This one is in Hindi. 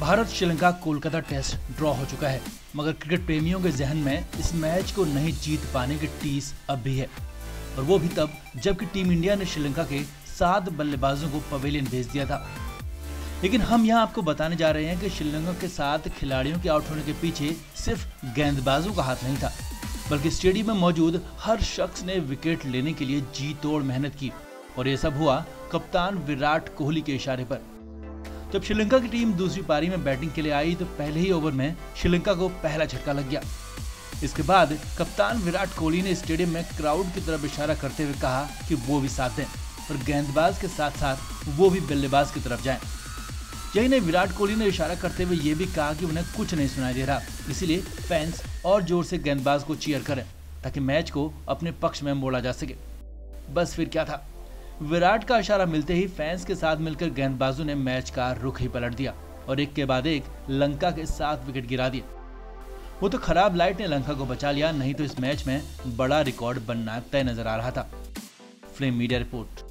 भारत श्रीलंका कोलकाता टेस्ट ड्रॉ हो चुका है, मगर क्रिकेट प्रेमियों के जहन में इस मैच को नहीं जीत पाने की टीस अब भी है। और वो भी तब, जबकि टीम इंडिया ने श्रीलंका के सात बल्लेबाजों को पवेलियन भेज दिया था। लेकिन हम यहाँ आपको बताने जा रहे हैं कि श्रीलंका के सात खिलाड़ियों के आउट होने के पीछे सिर्फ़ गेंदबाजों का हाथ नहीं था, बल्कि स्टेडियम में मौजूद हर शख्स ने विकेट लेने के लिए जी तोड़ मेहनत की। और ये सब हुआ कप्तान विराट कोहली के इशारे पर। जब श्रीलंका की टीम दूसरी पारी में बैटिंग के लिए आई तो पहले ही ओवर में श्रीलंका को पहला झटका लग गया। इसके बाद कप्तान विराट कोहली ने स्टेडियम में क्राउड की तरफ़ इशारा करते हुए कहा कि वो भी साथ दें और गेंदबाज के साथ साथ वो भी बल्लेबाज की तरफ़ जाएँ। यही नहीं विराट कोहली ने इशारा करते हुए ये भी कहा कि उन्हें कुछ नहीं सुनाई दे रहा, इसीलिए फैंस और ज़ोर से गेंदबाज को चीयर करें, ताकि मैच को अपने पक्ष में मोड़ा जा सके। बस फिर क्या था? विराट का इशारा मिलते ही फैंस के साथ मिलकर गेंदबाजों ने मैच का रुख ही पलट दिया और एक के बाद एक लंका के सात विकेट गिरा दिए। वो तो खराब लाइट ने लंका को बचा लिया, नहीं तो इस मैच में बड़ा रिकॉर्ड बनना तय नज़र आ रहा था। Flame media report.